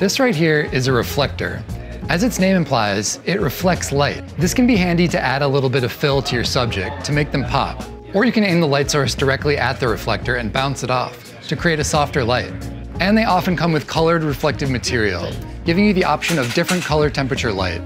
This right here is a reflector. As its name implies, it reflects light. This can be handy to add a little bit of fill to your subject to make them pop. Or you can aim the light source directly at the reflector and bounce it off to create a softer light. And they often come with colored reflective material, giving you the option of different color temperature light.